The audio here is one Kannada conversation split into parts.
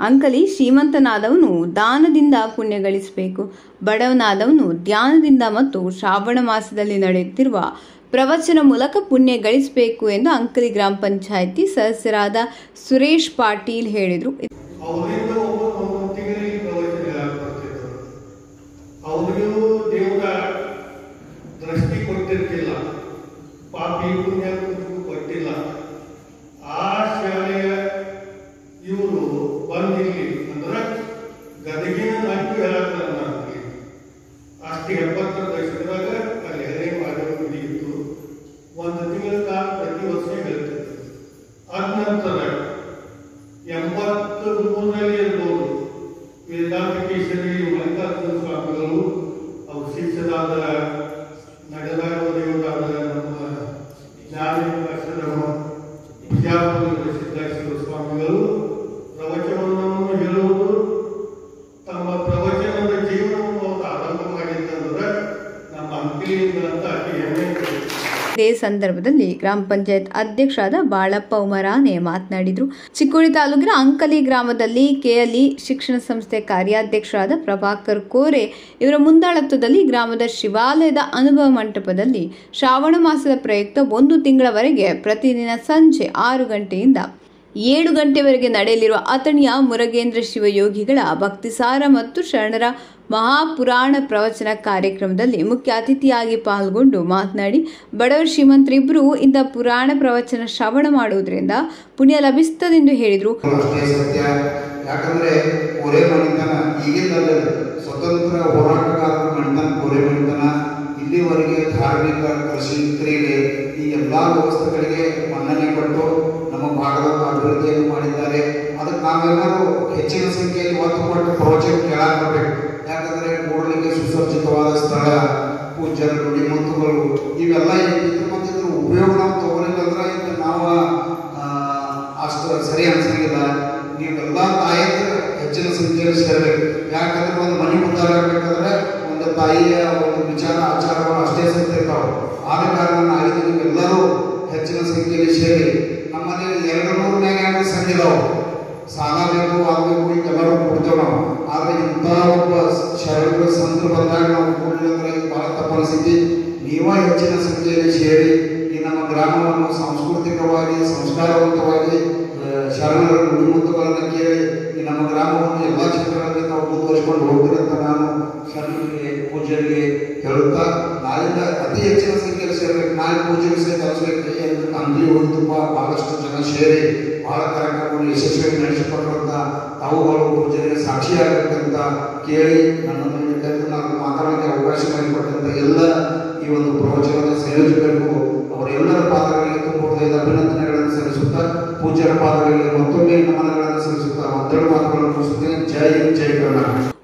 ಅಂಕಲಿ ಶ್ರೀಮಂತನಾದವನು ದಾನದಿಂದ ಪುಣ್ಯ ಗಳಿಸಬೇಕು ಬಡವನಾದವನು ಧ್ಯಾನದಿಂದ ಮತ್ತು ಶ್ರಾವಣ ಮಾಸದಲ್ಲಿ ನಡೆಯುತ್ತಿರುವ ಪ್ರವಚನ ಮೂಲಕ ಪುಣ್ಯ ಗಳಿಸಬೇಕು ಎಂದು ಅಂಕಲಿ ಗ್ರಾಮ ಪಂಚಾಯಿತಿ ಸದಸ್ಯರಾದ ಸುರೇಶ್ ಪಾಟೀಲ್ ಹೇಳಿದರು. ಇದೇ ಸಂದರ್ಭದಲ್ಲಿ ಗ್ರಾಮ ಪಂಚಾಯತ್ ಅಧ್ಯಕ್ಷರಾದ ಬಾಳಪ್ಪ ಉಮರಾನೆ ಮಾತನಾಡಿದರು. ಚಿಕ್ಕೋಡಿ ತಾಲೂಕಿನ ಅಂಕಲಿ ಗ್ರಾಮದಲ್ಲಿ ಕೆಎಲ್ಇ ಶಿಕ್ಷಣ ಸಂಸ್ಥೆ ಕಾರ್ಯಾಧ್ಯಕ್ಷರಾದ ಪ್ರಭಾಕರ್ ಕೋರೆ ಇವರ ಮುಂದಾಳತ್ವದಲ್ಲಿ ಗ್ರಾಮದ ಶಿವಾಲಯದ ಅನುಭವ ಮಂಟಪದಲ್ಲಿ ಶ್ರಾವಣ ಮಾಸದ ಪ್ರಯುಕ್ತ ಒಂದು ತಿಂಗಳವರೆಗೆ ಪ್ರತಿದಿನ ಸಂಜೆ ಆರು ಗಂಟೆಯಿಂದ ಏಳು ಗಂಟೆವರೆಗೆ ನಡೆಯಲಿರುವ ಅಥಣಿಯ ಮುರಗೇಂದ್ರ ಶಿವಯೋಗಿಗಳ ಭಕ್ತಿಸಾರ ಮತ್ತು ಶರಣರ ಮಹಾಪುರಾಣ ಪ್ರವಚನ ಕಾರ್ಯಕ್ರಮದಲ್ಲಿ ಮುಖ್ಯ ಅತಿಥಿಯಾಗಿ ಪಾಲ್ಗೊಂಡು ಮಾತನಾಡಿ, ಬಡವರ ಶ್ರೀಮಂತರಿಬ್ಬರು ಇಂಥ ಪುರಾಣ ಪ್ರವಚನ ಶ್ರವಣ ಮಾಡುವುದರಿಂದ ಪುಣ್ಯ ಲಭಿಸುತ್ತದೆಂದು ಹೇಳಿದರು. ಇಲ್ಲಿವರೆಗೆ ಧಾರ್ಮಿಕ ಕೃಷಿ ಈ ಎಲ್ಲ ವ್ಯವಸ್ಥೆಗಳಿಗೆ ಮನ್ನಣೆ ಕೊಟ್ಟು ನಮ್ಮ ಭಾಗದ ಅಭಿವೃದ್ಧಿಯನ್ನು ಮಾಡಿದ್ದಾರೆ. ಅದಕ್ಕೆ ನಾವೆಲ್ಲರೂ ಹೆಚ್ಚಿನ ಸಂಖ್ಯೆಯಲ್ಲಿ ಒತ್ತು ಕೊಟ್ಟು ಪ್ರಾಜೆಕ್ಟ್ ಕೇಳಾಕ್ ಬರ್ಬೇಕು ಯಾಕಂದ್ರೆ ನೋಡಲಿಕ್ಕೆ ಸುಸಜ್ಜಿತವಾದ ಸ್ಥಳ, ಪೂಜ್ಯರ ನಿಮ್ಮಂತುಗಳು ಇವೆಲ್ಲ ಇದ್ರ ಮತ್ತು ಇದ್ರ ಉಪಯೋಗ ನಾವು ತಗೊಳಿಲ್ಲ ಅಂದ್ರೆ ಇದು ನಾವು ಅಷ್ಟು ಸರಿ ಅನ್ಸಂಗಿಲ್ಲ. ನೀವೆಲ್ಲ ತಾಯಿಗೆ ಹೆಚ್ಚಿನ ಸಂಖ್ಯೆಯಲ್ಲಿ ಸೇರಬೇಕು. ಯಾಕಂದ್ರೆ ಒಂದು ಮನೆ ಉದ್ದಾರ ಒಂದು ತಾಯಿಯ ಒಂದು ವಿಚಾರ, ಆಚಾರಗಳು ಅಷ್ಟೇ ಸತ್ತಿರ್ತಾವೆ ಆದ ಕಾರಣ ನಾವಿದು ನೀವೆಲ್ಲರೂ ಹೆಚ್ಚಿನ ಸಂಖ್ಯೆಯಲ್ಲಿ ಸೇರಿ. ನಮ್ಮಲ್ಲಿ ಎರಡು ನೂರನಾಗ ಎರಡು ಸಂಘ ಇದಾವೆ ಸಾಲ ಬೇಕು ಆಗಬೇಕು ಎಲ್ಲರೂ ಕೊಡ್ತೇವೆ ನಾವು ಆದ್ರೆ ಇಂಥ ಒಬ್ಬ ಶರಣರ ಸಂತರು ಬಂದಾಗ ನಾವು ಕೂಡಲಿಲ್ಲ ಅಂದ್ರೆ ಇದು ಬಹಳ ತಪ್ಪ ಪರಿಸ್ಥಿತಿ ನೀವೇ ಹೆಚ್ಚಿನ ಸಂಖ್ಯೆಯಲ್ಲಿ ಸೇರಿ ಈ ನಮ್ಮ ಗ್ರಾಮವನ್ನು ಸಾಂಸ್ಕೃತಿಕವಾಗಿ ಸಂಸ್ಕಾರವಂತವಾಗಿ ಆ, ಶರಣರ ನುಡಿಮುತ್ತುಗಳನ್ನು ಕೇಳಿ ಈ ನಮ್ಮ ಗ್ರಾಮವನ್ನು ಎಲ್ಲ ಕ್ಷೇತ್ರಗಳಲ್ಲಿ ನಾವು ಮುಂದುವರಿಸಿಕೊಂಡು ಹೋಗ್ತಿರಂತ ನಾನು ಶರಣರಿಗೆ ಪೂಜೆಗೆ ಹೇಳುತ್ತಾ ನಾಳಿಂದ ಅತಿ ಹೆಚ್ಚಿನ ಸಂಖ್ಯೆಯಲ್ಲಿ ಪೂಜೆಗೆ ಸಹಿತ ತರಿಸ್ಬೇಕು ಎಂದು ಅಂಗಡಿ ಬಹಳಷ್ಟು ಜನ ಸೇರಿ ಬಹಳ ಕಾರ್ಯಕ್ರಮವನ್ನು ಯಶಸ್ವಿಯಾಗಿ ನಡೆಸಿಕೊಟ್ಟಂತ ತಾವುಗಳು ಪೂಜೆಗೆ ಸಾಕ್ಷಿಯಾಗಬೇಕಂತ ಕೇಳಿ ನನ್ನನ್ನು ಕರೆದು ನಾನು ಮಾತಾಡೋಕ್ಕೆ ಅವಕಾಶ ಮಾಡಿಕೊಟ್ಟಂಥ ಎಲ್ಲ ಈ ಒಂದು ಪ್ರವಚನದ ಸಂಯೋಜಕರಿಗೂ, ಅವರೆಲ್ಲರ ಪಾದಗಳಿಗೆ ತುಂಬ ಅಭಿನಂದನೆಗಳನ್ನು ಸಲ್ಲಿಸುತ್ತಾ, ಪೂಜ್ಯರ ಪಾದಗಳಿಗೆ ಮತ್ತೊಮ್ಮೆ ನಮನಗಳನ್ನು ಸಲ್ಲಿಸುತ್ತಾ, ಒಂದೆರಡು ಮಾತುಗಳನ್ನು ಜಯ ಜೈ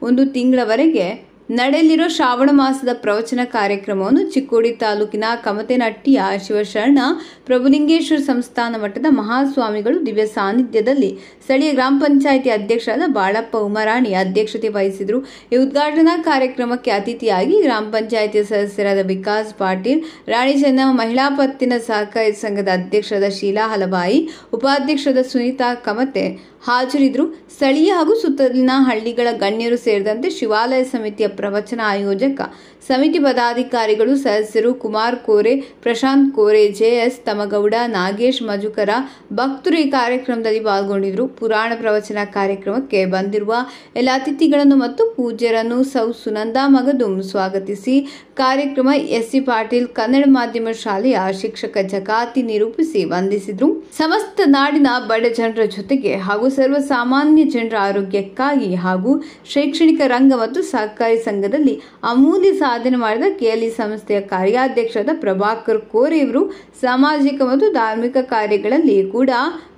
ಒಂದು ತಿಂಗಳವರೆಗೆ ನಡೆಯಲಿರೋ ಶ್ರಾವಣ ಮಾಸದ ಪ್ರವಚನ ಕಾರ್ಯಕ್ರಮವನ್ನು ಚಿಕ್ಕೋಡಿ ತಾಲೂಕಿನ ಕಮತೆನಟ್ಟಿಯ ಶಿವಶರಣ ಪ್ರಭುಲಿಂಗೇಶ್ವರ ಸಂಸ್ಥಾನ ಮಠದ ಮಹಾಸ್ವಾಮಿಗಳು ದಿವ್ಯ ಸಾನ್ನಿಧ್ಯದಲ್ಲಿ ಸ್ಥಳೀಯ ಗ್ರಾಮ ಪಂಚಾಯಿತಿ ಅಧ್ಯಕ್ಷರಾದ ಬಾಳಪ್ಪ ಉಮರಾಣಿ ಅಧ್ಯಕ್ಷತೆ ವಹಿಸಿದರು. ಈ ಉದ್ಘಾಟನಾ ಕಾರ್ಯಕ್ರಮಕ್ಕೆ ಅತಿಥಿಯಾಗಿ ಗ್ರಾಮ ಪಂಚಾಯಿತಿ ಸದಸ್ಯರಾದ ವಿಕಾಸ್ ಪಾಟೀಲ್, ರಾಣಿ ಚೆನ್ನಮ್ಮ ಮಹಿಳಾ ಪತ್ತಿನ ಸಹಕಾರಿ ಸಂಘದ ಅಧ್ಯಕ್ಷರಾದ ಶೀಲಾ ಹಲಬಾಯಿ, ಉಪಾಧ್ಯಕ್ಷರಾದ ಸುನೀತಾ ಕಮತೆ ಹಾಜರಿದ್ದರು. ಸ್ಥಳೀಯ ಹಾಗೂ ಸುತ್ತಲಿನ ಹಳ್ಳಿಗಳ ಗಣ್ಯರು ಸೇರಿದಂತೆ ಶಿವಾಲಯ ಸಮಿತಿಯ ಪ್ರವಚನ ಆಯೋಜಕ ಸಮಿತಿ ಪದಾಧಿಕಾರಿಗಳು ಸದಸ್ಯರು ಕುಮಾರ್ ಕೋರೆ, ಪ್ರಶಾಂತ್ ಕೋರೆ, ಜೆಎಸ್ ತಮಗೌಡ, ನಾಗೇಶ್ ಮಜುಕರ ಭಕ್ತರು ಈ ಕಾರ್ಯಕ್ರಮದಲ್ಲಿ ಪಾಲ್ಗೊಂಡಿದ್ದರು. ಪುರಾಣ ಪ್ರವಚನ ಕಾರ್ಯಕ್ರಮಕ್ಕೆ ಬಂದಿರುವ ಎಲ್ಲ ಅತಿಥಿಗಳನ್ನು ಮತ್ತು ಪೂಜ್ಯರನ್ನು ಸೌ ಸುನಂದಾ ಮಗದುಂ ಸ್ವಾಗತಿಸಿ. ಕಾರ್ಯಕ್ರಮ ಎಸ್ಸಿ ಪಾಟೀಲ್ ಕನ್ನಡ ಮಾಧ್ಯಮ ಶಾಲೆಯ ಶಿಕ್ಷಕ ಜಕಾತಿ ನಿರೂಪಿಸಿ ವಂದಿಸಿದ್ರು. ಸಮಸ್ತ ನಾಡಿನ ಬಡ ಜನರ ಜೊತೆಗೆ ಹಾಗೂ ಸರ್ವಸಾಮಾನ್ಯ ಜನರ ಆರೋಗ್ಯಕ್ಕಾಗಿ ಹಾಗೂ ಶೈಕ್ಷಣಿಕ ರಂಗ ಮತ್ತು ಸಹಕಾರಿ ಸಂಘದಲ್ಲಿ ಅಮೂಲ್ಯ ಸಾಧನೆ ಮಾಡಿದ ಕೆಎಲ್ಇ ಸಂಸ್ಥೆಯ ಕಾರ್ಯಾಧ್ಯಕ್ಷರಾದ ಪ್ರಭಾಕರ್ ಕೋರಿ ಇವರು ಸಾಮಾಜಿಕ ಮತ್ತು ಧಾರ್ಮಿಕ ಕಾರ್ಯಗಳಲ್ಲಿ ಕೂಡ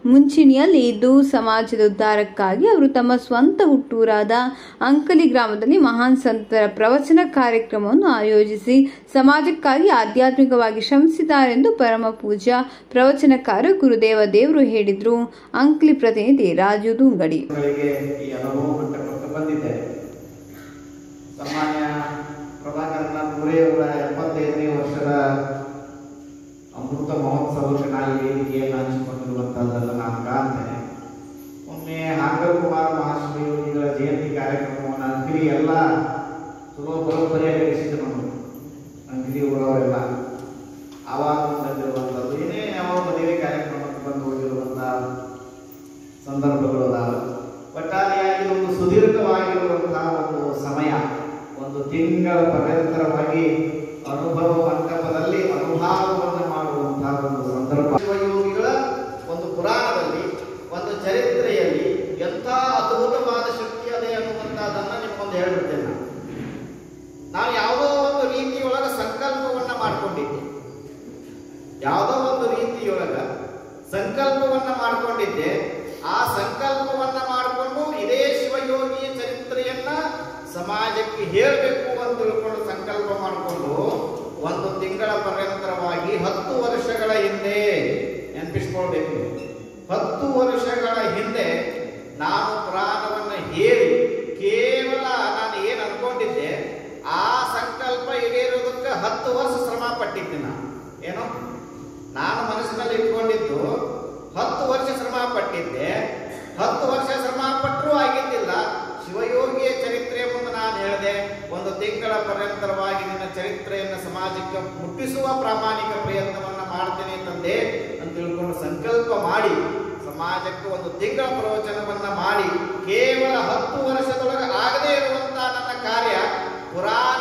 ಮುಂಚೂಣಿಯಲ್ಲಿ ಇದ್ದು ಸಮಾಜದ ಉದ್ಧಾರಕ್ಕಾಗಿ ಅವರು ತಮ್ಮ ಸ್ವಂತ ಹುಟ್ಟೂರಾದ ಅಂಕಲಿ ಗ್ರಾಮದಲ್ಲಿ ಮಹಾನ್ ಸಂತರ ಪ್ರವಚನ ಕಾರ್ಯಕ್ರಮವನ್ನು ಆಯೋಜಿಸಿ ಸಮಾಜಕ್ಕಾಗಿ ಆಧ್ಯಾತ್ಮಿಕವಾಗಿ ಶ್ರಮಿಸಿದ್ದಾರೆಂದು ಪರಮ ಪೂಜಾ ಪ್ರವಚನಕಾರ ಗುರುದೇವ ದೇವರು ಹೇಳಿದ್ರು. ಅಂಕಲಿ ಪ್ರತಿನಿಧಿ ರಾಜು ದುಂಗಡಿ ಗಳಿಗೆ ಈ ಅನುಭವ ಮಂಟಪಕ್ಕೆ ಬಂದಿದ್ದೆ ಸನ್ಮಾನ್ಯ ಪ್ರಭಾಕರನ ಅವರ ಎಪ್ಪತ್ತೈದನೇ ವರ್ಷದ ಅಮೃತ ಮಹೋತ್ಸವ ನಾವು ಈ ವೇದಿಕೆಯನ್ನು ನಾನು ಕಾಣ್ತೇನೆ. ಒಮ್ಮೆ ನಾಗರಕುಮಾರ ಮಹಾಶಿವಯೋಗಿಗಳ ಜಯಂತಿ ಕಾರ್ಯಕ್ರಮವನ್ನು ಅಂಗಿರಿ ಎಲ್ಲ ಚಲೋ ಬರೋಬ್ಬರಿಯಾಗಿ ನಡೆಸಿದ್ರು ನಮಗೆ ಅಂಗಡಿ ಊರವರೆಲ್ಲ ಆವಾಗ ಬಂದಿರುವಂಥದ್ದು ಏನೇ ಯಾವ ಮದುವೆ ಕಾರ್ಯಕ್ರಮಕ್ಕೆ ಬಂದು ಹೋಗಿರುವಂತಹ ಸಂದರ್ಭಗಳು ಅದಾವ ಒಟ್ಟಾರೆಯಾಗಿ ಒಂದು ಸುದೀರ್ಘವಾಗಿರುವಂತಹ ಒಂದು ಸಮಯ ಒಂದು ತಿಂಗಳ ಪರ್ಯಂತರವಾಗಿ ಅನುಭವ ಮಂಟಪದಲ್ಲಿ ಅನುಭವವನ್ನು ಮಾಡುವಂತಹ ಒಂದು ಸಂದರ್ಭ. ಶಿವಯೋಗಿಗಳ ಒಂದು ಪುರಾಣದಲ್ಲಿ, ಒಂದು ಚರಿತ್ರೆಯಲ್ಲಿ ಎಂಥ ಅದ್ಭುತವಾದ ಶಕ್ತಿ ಅದೇ ಅನ್ನುವಂಥದ್ದನ್ನ ನಿಮ್ಗೊಂದು ಹೇಳ್ಬಿಡ್ತೇನೆ ನಾವು ಯಾವುದೋ ಒಂದು ರೀತಿಯೊಳಗ ಸಂಕಲ್ಪವನ್ನ ಮಾಡ್ಕೊಂಡಿದ್ದೆ. ಯಾವುದೋ ಒಂದು ರೀತಿಯೊಳಗ ಸಂಕಲ್ಪವನ್ನ ಮಾಡ್ಕೊಂಡಿದ್ದೆ. ಆ ಸಂಕಲ್ಪವನ್ನ ಮಾಡಿಕೊಂಡು ಇದೇ ಶಿವಯೋಗಿಯ ಚರಿತ್ರೆಯನ್ನ ಸಮಾಜಕ್ಕೆ ಹೇಳಬೇಕು. ತಿಳ್ಕೊಂಡು ಸಂಕಲ್ಪ ಮಾಡಿಕೊಂಡು ಒಂದು ತಿಂಗಳ ಪರ್ಯಂತರವಾಗಿ ಹತ್ತು ವರ್ಷಗಳ ಹಿಂದೆ ನೆನಪಿಸ್ಕೊಳ್ಬೇಕು. ಹತ್ತು ವರ್ಷಗಳ ಹಿಂದೆ ನಾನು ಪುರಾಣವನ್ನ ಹೇಳಿ ಕೇವಲ ನಾನು ಏನು ಅನ್ಕೊಂಡಿದ್ದೆ ಆ ಸಂಕಲ್ಪ ಈಡೇರೋದಕ್ಕೆ ಹತ್ತು ವರ್ಷ ಶ್ರಮ ಪಟ್ಟಿದ್ದೆ ನಾನು ಏನು ನಾನು ಮನಸ್ಸಿನಲ್ಲಿ ಇಟ್ಕೊಂಡಿದ್ದು ಹತ್ತು ವರ್ಷ ಶ್ರಮ ಪಟ್ಟಿದ್ದೆ ಹತ್ತು ವರ್ಷ ಶ್ರಮ ಪಟ್ಟರೂ ಆಗಿದ್ದಿಲ್ಲ ಶಿವಯೋಗಿಯ ಚರಿತ್ರೆಯ ಮುಂದೆ ನಾನು ಹೇಳಿದೆ ಒಂದು ತಿಂಗಳ ಪರ್ಯಂತರವಾಗಿ ನಿನ್ನ ಚರಿತ್ರೆಯನ್ನು ಸಮಾಜಕ್ಕೆ ಮುಟ್ಟಿಸುವ ಪ್ರಾಮಾಣಿಕ ಪ್ರಯತ್ನವನ್ನ ಮಾಡ್ತೇನೆ ತಂದೆ ಅಂತ ತಿಳ್ಕೊಂಡು ಸಂಕಲ್ಪ ಮಾಡಿ, ಸಮಾಜಕ್ಕೆ ಒಂದು ತಿಂಗಳ ಪ್ರವಚನವನ್ನ ಮಾಡಿ, ಕೇವಲ ಹತ್ತು ವರ್ಷದೊಳಗೆ ಆಗದೇ ಇರುವಂತಹ ನನ್ನ ಕಾರ್ಯ ಪುರಾಣ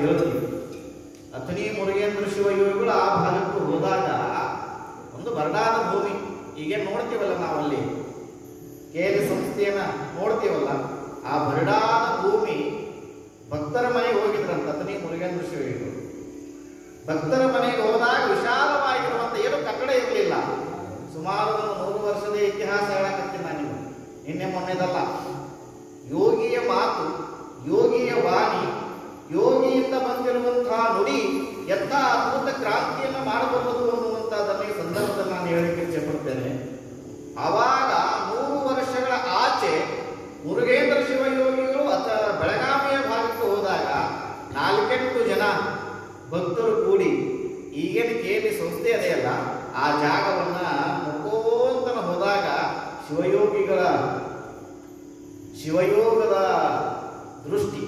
ಕೇಳ್ತೀವಿ ಅಥಣಿ, ಮುರುಗೇಂದ್ರ ಶಿವಯೋಗಿಗಳು ಆ ಭಾಗಕ್ಕೂ ಹೋದಾಗ ಒಂದು ಬರಡಾದ ಭೂಮಿ. ಈಗ ನೋಡ್ತೀವಲ್ಲ ನಾವಲ್ಲಿ? ಕೇಲಿ ಸಂಸ್ಥೆಯನ್ನ ನೋಡ್ತೀವಲ್ಲ? ಆ ಬರಡಾದ ಭೂಮಿ ಭಕ್ತರ ಮನೆಗೆ ಹೋಗಿದ್ರಂತ ಅಥನಿ ಮುರುಗೇಂದ್ರ ಶಿವಯೋಗಿಗಳು ಭಕ್ತರ ಮನೆಗೆ ಹೋದಾಗ ವಿಶಾಲವಾಗಿರುವಂತ ಏನು ಕಟ್ಟಡ ಇರಲಿಲ್ಲ. ಸುಮಾರು ಒಂದು ನೂರು ವರ್ಷದ ಇತಿಹಾಸ ಹೇಳಕತ್ತೀನಿ ನಿಮಗೆ. ನಿನ್ನೆ ಮೊನ್ನೆದಲ್ಲ. ಯೋಗಿಯ ಮಾತು, ಯೋಗಿಯ ವಾಣಿ ಯೋಗಿಯಿಂದ ಬಂದಿರುವಂತಹ ನುಡಿ ಎಂಥ ಅದ್ಭುತ ಕ್ರಾಂತಿಯನ್ನು ಮಾಡಬಹುದು ಅನ್ನುವಂಥದ್ದನ್ನ ಈ ಸಂದರ್ಭದಲ್ಲಿ ನಾನು ಹೇಳಲಿಕ್ಕೆ ಇಚ್ಛೆಪಡ್ತೇನೆ. ಆವಾಗ ನೂರು ವರ್ಷಗಳ ಆಚೆ ಮುರುಗೇಂದ್ರ ಶಿವಯೋಗಿಗಳು ಅತ ಬೆಳಗಾವಿಯ ಭಾಗಕ್ಕೆ ಹೋದಾಗ ನಾಲ್ಕೆಂಟು ಜನ ಭಕ್ತರು ಕೂಡಿ ಈಗಿನ ಕೇಳಿ ಸಂಸ್ಥೆ ಅದೆಯಲ್ಲ ಆ ಜಾಗವನ್ನ ಮುಖೋಂತನ ಹೋದಾಗ ಶಿವಯೋಗಿಗಳ ಶಿವಯೋಗದ ದೃಷ್ಟಿ